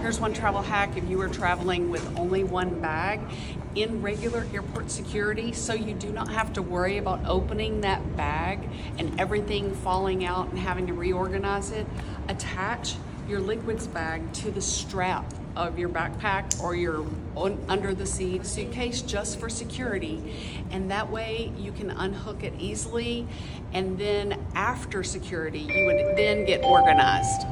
Here's one travel hack. If you are traveling with only one bag in regular airport security, so you do not have to worry about opening that bag and everything falling out and having to reorganize it. Attach your liquids bag to the strap of your backpack or your under the seat suitcase just for security. And that way you can unhook it easily. And then after security you would then get organized.